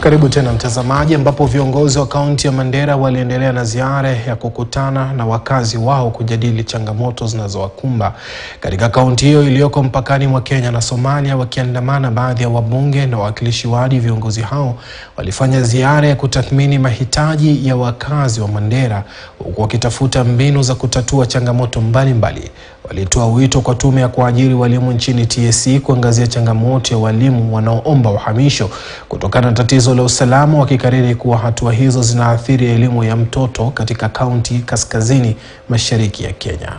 Karibu tena mtazamaji, ambapo viongozi wa kaunti ya Mandera waliendelea na ziara ya kukutana na wakazi wao kujadili changamoto zinazowakumba katika kaunti hiyo iliyoko mpakani mwa Kenya na Somalia. Wakiandamana baadhi ya wabunge na wawakilishi wadi, viongozi hao walifanya ziara ya kutathmini mahitaji ya wakazi wa Mandera huku wakitafuta mbinu za kutatua changamoto mbalimbali. Walitoa wito kwa tume ya kuajiri walimu nchini TSC kuangazia changamoto ya walimu wanaoomba uhamisho kutokana na tatizo la usalama, wakikariri kuwa hatua hizo zinaathiri elimu ya mtoto katika kaunti kaskazini mashariki ya Kenya.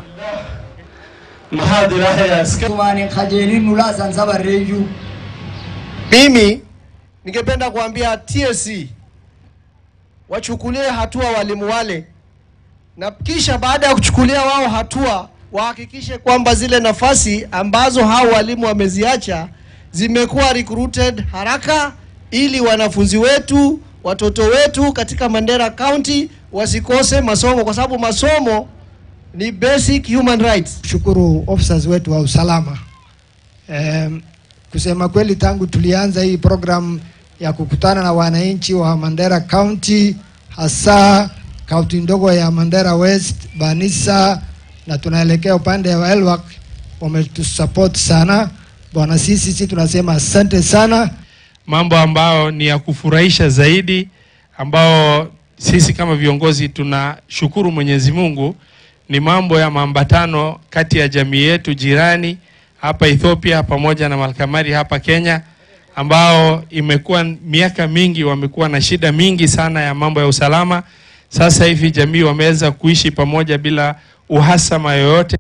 Mimi ningependa kuambia TSC wachukulie hatua walimu wale, na kisha baada ya kuchukulia wao hatua wahakikishe kwamba zile nafasi ambazo hao walimu wameziacha zimekuwa recruited haraka, ili wanafunzi wetu, watoto wetu katika Mandera County wasikose masomo, kwa sababu masomo ni basic human rights. Shukuru officers wetu wa usalama. Um, kusema kweli tangu tulianza hii program ya kukutana na wananchi wa Mandera County, hasa kaunti ndogo ya Mandera West, Banisa na tunaelekea upande wa Elwak, wametusupport sana bwana. Sisi sisi tunasema asante sana. Mambo ambayo ni ya kufurahisha zaidi, ambao sisi kama viongozi tunashukuru Mwenyezi Mungu, ni mambo ya maambatano kati ya jamii yetu jirani hapa Ethiopia pamoja na Malkamari hapa Kenya, ambao imekuwa miaka mingi wamekuwa na shida mingi sana ya mambo ya usalama. Sasa hivi jamii wameweza kuishi pamoja bila uhasama yoyote.